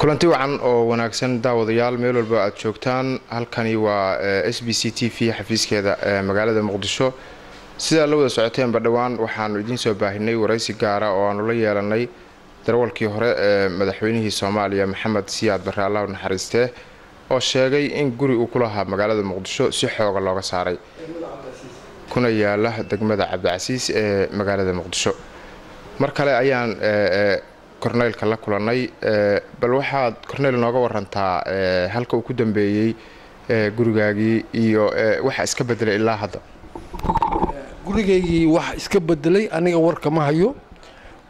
kulanti wacan oo wanaagsan daawadayaal meel walba aad joogtaan. Halkani waa s b c t v xafiiskeeda ee magaalada muqdisho. Sidaa la wada socoteenba dhowaan waxaanu idiin soo baahinay waraysi gaara oo aanu la yeelanay darwalkii hore ee madaxweynihii soomaaliya maxamed siyaad barre allah naxariistee oo sheegay in guri uu ku lahaa magaalada muqdisho si xooga looga saaray. Kuna yaalla degmada cabdicasiis ee magaalada muqdisho. Mar kale ayaan korneylka la kulanay bal waxaad korneyl nooga warantaa halka uu ku dambeeyey gurigaagii iyo waxa iska bedelay ilaa hadda. Gurigaygii wax iska bedelay aniga warka ma hayo.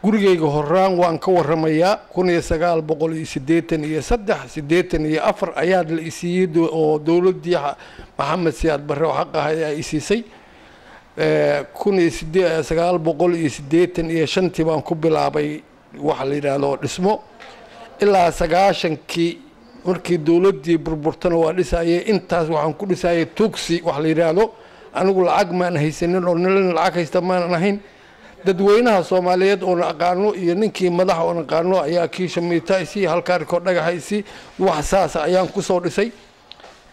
Gurigayga horaan waan ka waramayaa kun iyo sagaal boqol iyo sideetan iyo saddex sideetan iyo afar ayaa la isiiyey oo dowladii maxamed siyaad barre oo xaq ahay ay isiisay kun iyo sagaal boqol iyo sideetan iyo shantii baan ku bilaabay waxa la yidhaahdo dhismo. Ilaa sagaashankii markii dowladdii burburtana waa dhisayay intaas waxaan ku dhisayay tugsi wax la yidhaahdo anigu lacag maan haysanin oo nilin lacag haysta maanan ahayn. Dadweynaha soomaaliyeed oona aqaano iyo ninkii madaxa oon aqaano ayaa kii shamiita isii halkaarikoo dhagaxa isii wax saasa ayaan ku soo dhisay.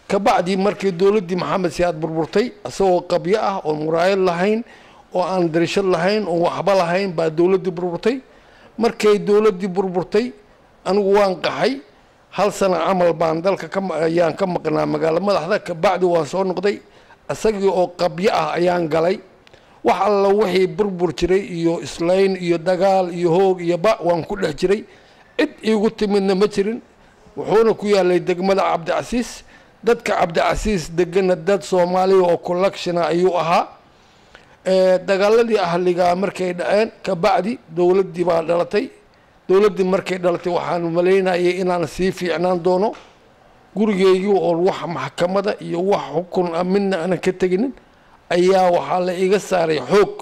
Kabacdii markii dowladdii maxamed siyaad burburtay isagoo qabyo ah oon muraayad lahayn oo aan darishad lahayn oon waxba lahayn baa dowladdii burburtay markay dowladdii burburtay anigu waan qaxay. Hal sano camal baan dalka ayaan ka maqnaa magaalo. Madaxda kabacdi waan soo noqday. Isagii oo qabyo ah ayaan galay. Wax alla wixii burbur jiray iyo islayn iyo dagaal iyo hoog iyo ba waan ku dhex jiray. Cid iigu timidna ma jirin. Wuxuuna ku yaalay degmada cabdicasiis dadka cabdicasiis degana dad soomaaliya oo collectiona ayuu ahaa dagaaladii ahligaa markay dhaceen kabacdi dowladdii baa dhalatay. Dowladdii markay dhalatay waxaan malaynayay inaan sii fiicnaan doono gurigeygii oo wax maxkamada iyo wax xukun a midna aanan ka teginin. Ayaa waxaa la iga saaray xoog.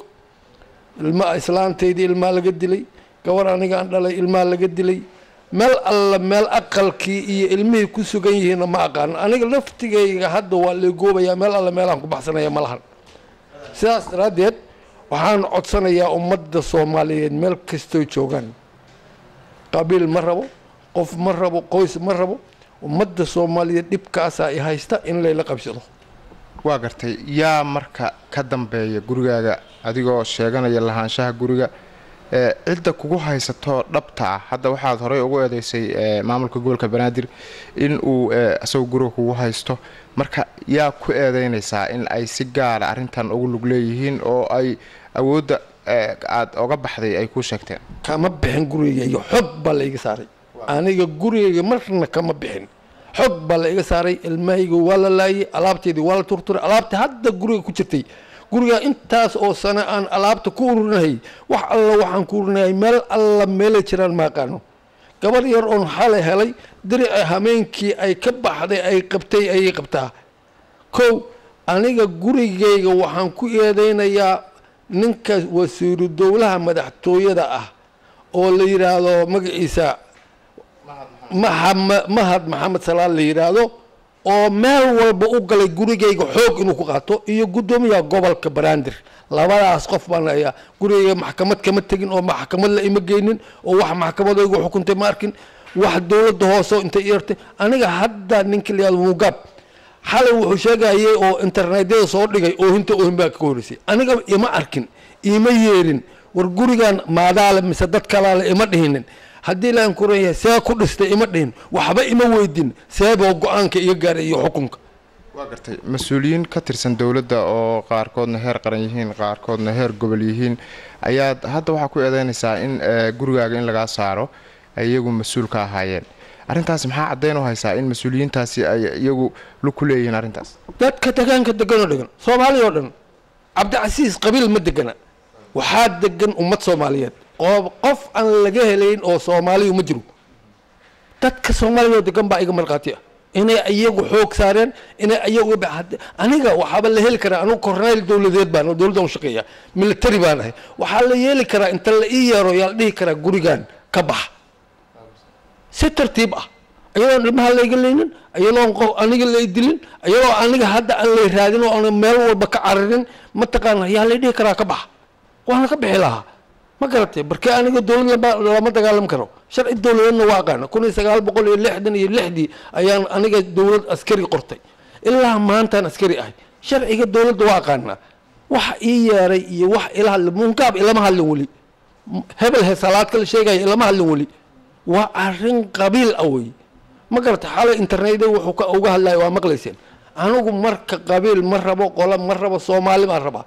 Ilma islaantaydii ilmaa laga dilay. Gabar anigaan dhalay ilmaa laga dilay. Meel alla meel aqalkii iyo ilmihii ku sugan yihiinna ma aqaano aniga laftigayga hadda waa leegoobayaa meel alla meelaan ku baxsanaya ma lahan sidaas daraaddeed waxaan codsanayaa ummadda soomaaliyeed meel kastoo joogaan. Qabiil ma rabo qof ma rabo qoys ma rabo. Ummadda soomaaliyeed dhibkaasaa i haysta in layla qabsado waa gartay yaa marka ka dambeeya gurigaaga adigoo sheeganaya lahaanshaha guriga cidda kugu haysatoo dhabta ah hadda waxaad horey ugu eedeysay maamulka gobolka banaadir in uu isagoo guriga kugu haysto. Marka yaa ku eedeynaysaa in ay si gaara arrintan ugu lug leeyihiin oo ay awoodda aada oga baxday ay kuu sheegteen? Kama bixin gurigayga xog baa la iga saaray. Aniga gurigayga marna kama bixin. Xog baa la iga saaray ilmahayga waa la laayay alaabteydii waa la turturay alaabta hadda guriga ku jirtay guriga intaas oo sano aan alaabta ku ururinahay wax alla waxaan ku ururinahay meel alla meelay jiraan ma aqaano. Gabar yar oon xalay helay dirica hameenkii ay ka baxday ay qabtay ayay qabtaa. Kow aniga gurigayga waxaan ku eedeynayaa ninka wasiiru dowlaha madaxtooyada ah oo la yidhaahdo magaciisa mahad maxamed salaal la yidhaahdo oo meel walba u galay gurigayga xoog inuu ku qaato iyo guddoomiyaha gobolka banaadir labadaas qof baan ayaa gurigayga maxkamad kama tegin oo maxkamad la ima geynin oo wax maxkamadaygu xukuntay ma arkin. Wax dowladda hoose intay yeertay aniga hadda ninka la yihahdo mugaab xalay wuxuu sheegayay oo internetyada soo dhigay oohinta oohin baa ka horeysay. Aniga ima arkin ima yeerin war gurigan maadaale mise dad kalaale ima dhihinin haddii laan kuranyahay see ku dhistay ima dhihin. Waxba ima weydin. Seeboo go'aanka iga gaaray iyo xukunka. Waa gartay mas'uuliyiin ka tirsan dowladda oo qaarkoodna heer qaran yihiin qaarkoodna heer gobol yihiin. Ayaad hadda waxaa ku eedeynaysaa in gurigaaga in lagaa saaro ay iyagu mas'uul ka ahaayeen. Arrintaas maxaa caddeyn u haysaa in mas'uuliyiintaasi ay iyagu lug ku leeyihiin arrintaas? Dadka degaanka deganoo dhegan soomaaliya oo dhan cabdicasiis qabiil ma degana waxaa degan ummad soomaaliyeed qof aan laga helayn oo soomaaliyu ma jiro. Dadka soomaaliya oo degan baa iga markhaati ah. Inay iyagu xoog saareen inay iyagu aniga waxaaba la heli karaa anugu korneyl dowladeed baan oo dowladda u military baan ahay. Waxaa la yeeli karaa inta la ii yeero yaa la dhihi karaa gurigan ka bax. Si tartiib ah. Ayadoon ilmaha layga leynin ayadoon qof aniga lay dilin ayadoo aniga hadda aan lay raadin oo aan meel walba ka cararin mataqaana yaa lay dhihi karaa ka bax. Waana ka bixi lahaa ma garatay barkee aniga dowlad lama dagaalami karo. Sharci dowladeedna waa aqaana kun iyo sagaal boqol iyo lixdan iyo lixdii ayaan aniga dowlad askari qortay. Ilaa maantaan askari ahay. Sharciga dowladda waa aqaanaa wax ii yeeray iyo wax ila hadli mungaab ilama hadlin weli. Hebel he salaadka la sheegaya ilama hadlin weli. Waa arrin qabiil ah wey ma garata xalay internetyada wuxuu ka uga hadlaya waa maqlayseen. Anigu marka qabiil ma rabo qola ma rabo soomaali baan rabaa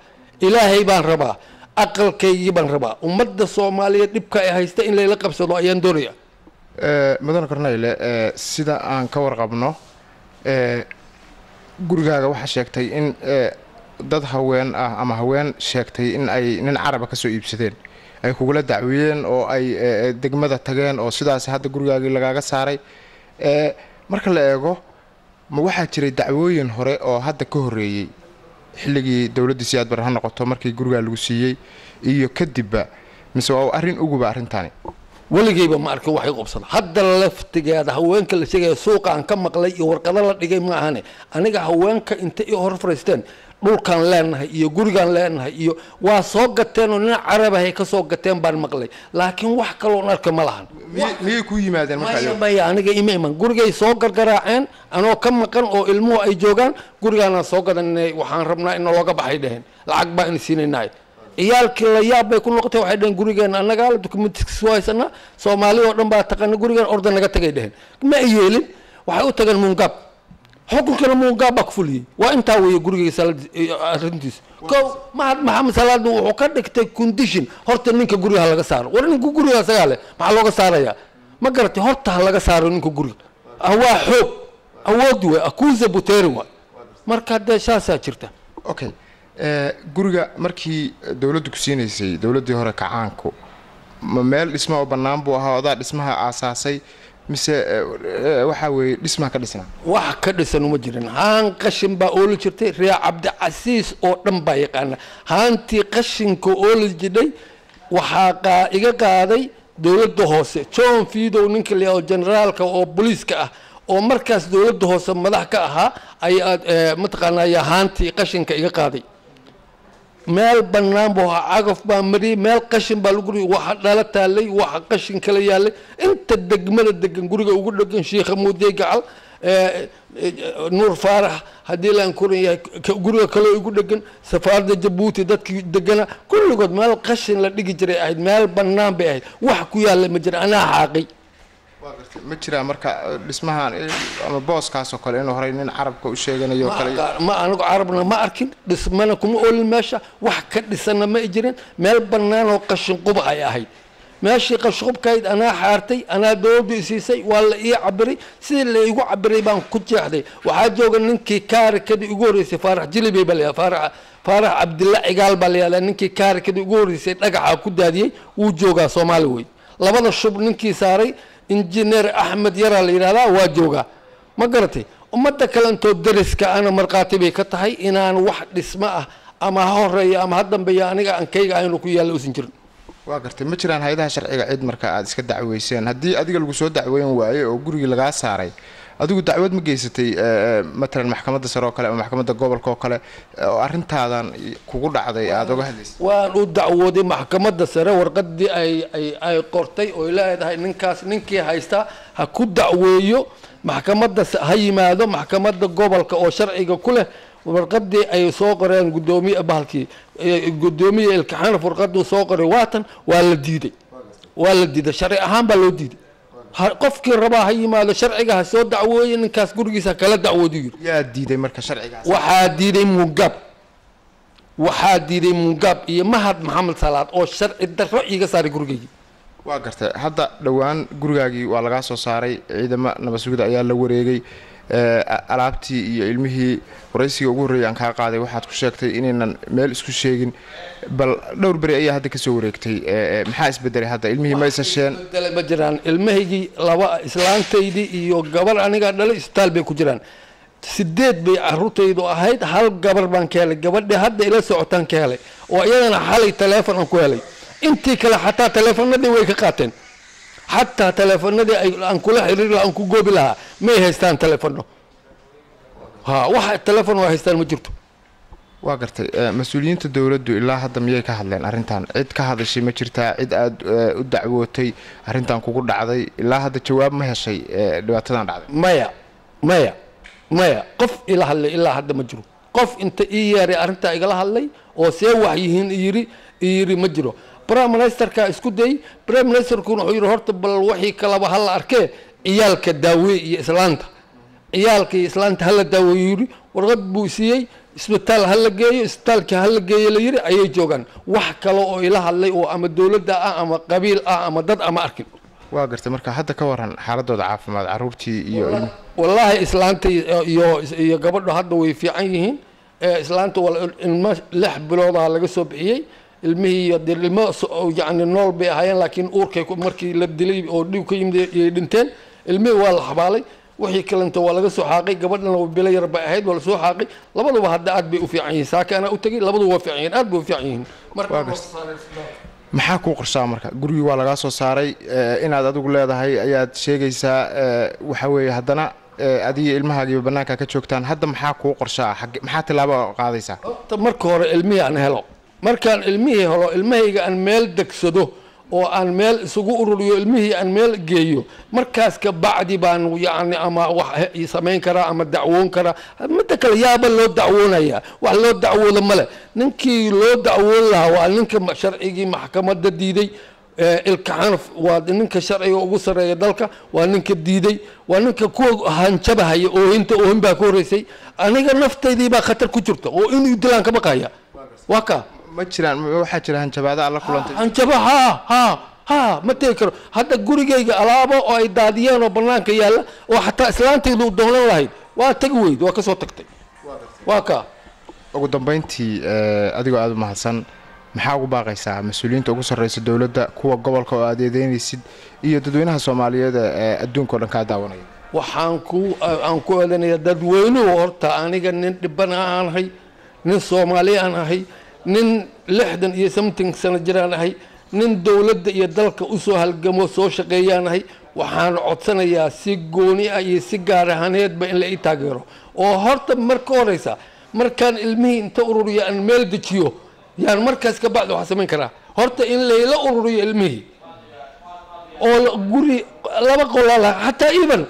ilaahay baan rabaa aqalkaygii baan rabaa. Ummadda soomaaliyeed dhibka ay haysta in layla qabsado ayaan doonaya mudane korneyle sida aan ka warqabno gurigaaga waxaa sheegtay in dad haween ah ama haween sheegtay in ay nin caraba ka soo iibsadeen. Ay kugula dacweeyeen oo ay degmada tageen oo sidaas hadda gurigaagii lagaaga saaray. Marka la eego ma waxaa jiray dacwooyin hore oo hadda ka horreeyey xilligii dowladdii siyaad bar ha noqoto markii gurigaa lagu siiyey iyo kadibba mise waa arrin uguba arrintaani weligeyba ma arkin waxay qobsada. Hadda laftigeeda haweenka la sheegaya suuqa aan ka maqlay iyo warqado la dhigay ma ahane. Aniga haweenka inta i hor fariisteen dhulkaan leenahay iyo gurigaan leenahay iyo waa soo gateen oo nin carabahay ka soo gateen baan maqlay. Laakiin wax kaloon arka ma lahan. Miyay ku yimaadeen maya aniga ima iman. Gurigay soo gargaraaceen anoo ka maqan oo ilmuhu ay joogaan gurigaanaan soo gadanay waxaan rabnaa in looga baxay dheheen. Lacag baa in siinaynaay ciyaalkii la yaab bay ku noqotay waxay dheheen gurigeena annagaa haysanaa soomaali oo dhan baa taqana gurigeena orda naga tagay dheheen. Ma yeelin waxay u tageen muungaab xukunkana muungaab baa ku fuliyey. Waa intaa weeye gurigay arrintiisa. Kow mahad maxamed salaadu wuxuu ka dhigtay condition horta ninka guriga ha laga saaro. War ninka guriga asagaa leh maxaa looga saarayaa? Ma garatay horta ha laga saaro ninka guriga. Waa xoog awood wey akuza buteri wa marka dee saasaa jirta. Okay guriga markii dowladdu ku siinaysay dowladdii hore kacaanku ma meel dhisma oo bannaan buu ahaa odaa dhismaha aasaasay mise waxaa weeye dhismaha ka dhisnaa wax ka dhisan uma jirin. Haan qashin baa oola jirtay reer cabdicasiis oo dhan baa yaqaana. Haantii qashinka oola jidhay waxaa iga qaaday dowladda hoose. John fidow ninka la yihahdo generaalka oo booliiska ah oo markaas dowladda hoose madax ka ahaa ayaa mataqaanaya haantii qashinka iga qaaday meel bannaan buu ahaa cagaf baa mariyey meel qashin baa lagu waxa dhala taalay waxa qashin kala yaalay. Inta degmada degan guriga ugu dhegan sheikha muudey gacal nuur faarax haddii laan koran yahay guriga kaloo igu dhegan safaarada jabuuti dadkii degana kulligood meel qashin la dhigi jiray ahayd meel bannaan bay ahayd. Wax ku yaalla ma jira anaa xaaqay ma jiraa marka dhismahan ama booskaas oo kale inuu horay nin carabka u sheeganayo ma anigu carabna ma arkin dhismana kuma oolin meesha wax ka dhisana ma jirin meel bannaan oo qashin quba ay ahayd. Meeshii qashqubkayd anaa xaartay anaa dowladdu isiisay waa la ii cabiray sidii la igu cabiray baan ku jeexday. Waxaa jooga ninkii kaarikadii ugu horreysay faarax jilibey baa layaha faarax faarax cabdilla cigaal baa layahdaa ninkii kaarikadii ugu horreysay dhagaxa ku daadiyey wuu joogaa soomaali wey labada shub ninkii saaray injineer axmed yaraa la yidhahdaa waa joogaa ma garatay ummadda kalentoo dariska ana markhaati bay ka tahay inaan wax dhismo ah ama ha horreeya ama ha dambeeya aniga ankayga aynu ku yaalla usan jirin. Waa gartay ma jiraan hay'adaha sharciga cid marka aada iska dacweyseen? Haddii adiga lagu soo dacweyn waaye oo gurigii lagaa saaray adigu dacwad ma geysatay matalan maxkamadda sare oo kale ama maxkamadda gobolka oo kale oo arrintaadan kugu dhacday aada oga hadlaysay waan u dacwooday maxkamadda sare warqadii ay ay ay qortay ooy leedahay ninkaas ninkii haysta ha ku dacweeyo maxkamadda ha yimaado maxkamadda gobolka oo sharciga ku leh. Warqadii ay soo qoreen gudoomiye bahalkii gudoomiye ilkaxanaf warqaduu soo qoray waatan waa la diiday. Waa la diiday. Sharci ahaan baa loo diiday qofkii rabaa ha yimaado sharciga ha soo dacwooye ninkaas gurigiisa kala dacwoodu yiri yaa diiday marka sharcigaas. Waxaa diiday mugaab waxaa diiday mugaab iyo mahad maxamed salaad oo sharci darro iiga saaray gurigaygii waa gartay hadda dhowaan gurigaagii waa lagaa soo saaray ciidamo nabasugida ayaa la wareegay alaabtii iyo ilmihii waraysiga ugu horreeyay aan kaa qaaday waxaad ku sheegtay inaynan meel isku sheegin. Bal dhowr beri ayaa hadda ka soo wareegtay. Maxaa isbedelay hadda? Ilmihii maysan sheen. Bedele ma jiraan. Ilmahaygii laba islaantaydii iyo gabar aniga dhalay isbitaal bay ku jiraan. Sideed bay caruurtaydu ahayd hal gabar baan ka helay. Gabadhii hadda ila socotaan ka helay. Oo iyadana xalay taleefon aan ku helay. Intii kale xataa taleefanadii way ka qaateen xataa taleefanadii aan kula xiriir laha aan ku goobi lahaa may haystaan taleefano ha waxa taleefon waa haystaan ma jirto. Waa gartay mas'uuliyiinta dowladdu ilaa hadda miyay ka hadleen arrintan? Cid ka hadashay ma jirtaa? Cid aada u dacwootay? Arrintan kugu dhacday? Ilaa hadda jawaab ma heshay dhibaatadan dhacday? Maya maya maya qof ila hadlay ilaa hadda ma jiro. Qof inta ii yeeray arrintaa igala hadlay oo see wax yihiin iyiri iyiri ma jiro prime ministerka isku dayey prime ministerkuna wuxuu yidhi horta bal wixii kalaba hala arkee ciyaalka daaweye iyo islaanta. Ciyaalka iyo islaanta hala daaweeyo yidhi. Warqad buu siiyey isbitaal hala geeyo isbitaalkii hala geeyo la yidhi ayay joogaan. Wax kale oo ila hadlay oo ama dowladda ah ama qabiil ah ama dad ama arkin. Waa gartay marka hadda ka waran xaaladooda caafimaad caruurtii iyo wallaahi islaanta iyo iyo gabadho hadda way fiican yihiin. Islaanta ilmo lix biloodaa laga soo bixiyey ilmihii de ilmo yani nool bay ahaayeen laakiin uurkay markii la dilay oo dhiig ka yimid ayay dhinteen ilmihii waa la xabaalay. Wixii kalenta waa laga soo xaaqay gabadhana bilo yar bay ahayd waa la soo xaaqay. Labaduba hadda aad bay u fiican yihiin. Saaka anaa u tegay labaduba waa fiican yihiin aad bay u fiican yihiin. Maxaa kuu qorshaa marka? Gurigii waa lagaa soo saaray. Inaad adigu leedahay ayaad sheegaysaa waxa weeye haddana adiga ilmahaagiiba bannaanka ka joogtaan. Hadda maxaa kuu qorshaa maxaa tilaabo qaadaysaa? Marka hore ilmihii aan helo markaan ilmihii helo ilmahayga aan meel degsado oo aan meel isugu ururiyo ilmihii aan meel geeyo markaas ka bacdi baan yani ama wax samayn karaa ama dacwoon karaa midda kale yaaba loo dacwoonaya wax loo dacwoodo male ninkii loo dacwoon lahaa waa ninka sharcigii maxkamadda diiday ilkaxanaf waa ninka sharciga ugu sarreeya dalka waa ninka diiday waa ninka kuwa hanjabahaya oohinta oohin baa ka horreysay aniga naftaydii baa khatar ku jirta oo inuu dilaan ka baqaya. Waa ka ma jiraan waxaa jira hanjabaada alla kulantay. Hanjabo ha ha ha ma tegi karo. Hadda gurigayga alaabo oo ay daadiyeen oo banaanka yaalla oo xataa islaantaydu u doonan lahayd waa tagi weyd waa ka soo tagtay. Waa ka ugu dambayntii adigoo aada u mahadsan maxaa ugu baaqaysaa mas'uuliyiinta ugu sarreysa dowladda kuwa gobolka oo aad eedeynaysid iyo dadweynaha soomaaliyeed ee adduunka o dhan kaa daawanaya? Waxaan ku aan ku eedanaya dadweynuhu horta aniga nin dhiban aan ahay nin soomaali aan ahay nin lixdan iyo something sano jiraan ahay nin dowladda iyo dalka u soo halgamo soo shaqeeyaan ahay waxaan codsanayaa si gooni ah iyo si gaar ahaaneedba in la ii taageero. Oo horta marka horeysa markaan ilmihii inta ururiyo aan meel dejiyo yaan markaas ka bacdi waxaa samayn karaa. Horta in layla ururiyo ilmihii. Oo guri laba qolala xataa iban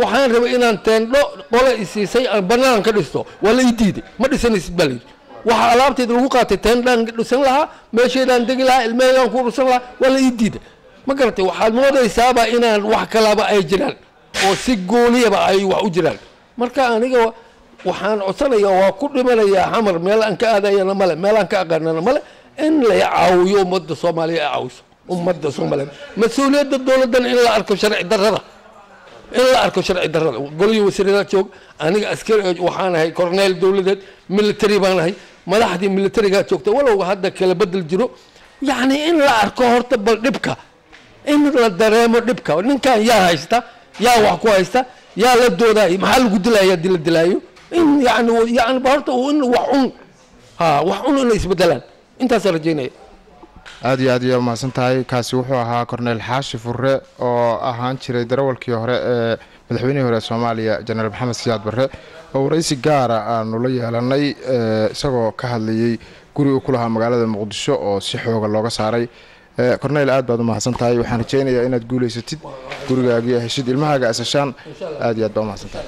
waxaan rabay inaan teendho qola isiisay aan banaan ka dhisto waa la ii diiday. Ma dhisanaysid baa layidhi waxaa alaabteeda lagu qaatay teendhaan dhisan lahaa meesheedaan degi lahaa ilmaheygaan ku urursan lahaa waa la ii diiday ma garatay waxaad moodaysaaba inaan wax kalaba ay jiraan oo si gooniyaba ay wax u jiraan. Marka aniga waxaan codsanayaa waa ku dhimanayaa xamar meel aan ka aadayana male meel aan ka aqaanana male in la caawiyo ummadda soomaaliya ay caawiso ummadda soomaaliya. Mas'uuliyadda dowladdan in la arko sharci darrada in la arko sharci darrada. Golihii wasiirada joog aniga askari waxaan ahay corneyl dowladeed military baan ahay madaxdii militarigaa joogta walowga hadda kala bedel jiro. Yacni in la arko horta bal dhibka in la dareemo dhibka. Ninkan yaa haysta yaa wax ku haysta yaa la doodaayo maxaa lagu dilaya haddii la dilaayo? In yani yani horta in wax un ha wax un inay isbedelaan intaasaan rajeynaya aada iyo aad iyo umahadsan tahay kaasi wuxuu ahaa corneyl xaashi furre oo ahaan jiray darawalkii hore ee madaxweynihii hore soomaaliya jenaraal maxamed siyaad barre oo waraysi gaara aanu la yeelanay isagoo ka hadlayey guri uu ku lahaa magaalada muqdisho oo si xooga looga saaray. Corneyl aad baad u mahadsan tahay waxaan rajeynayaa inaad guulaysatid gurigaagiiyo heshid ilmahaaga asashaan. Aad iyo aad baa umahadsan tahay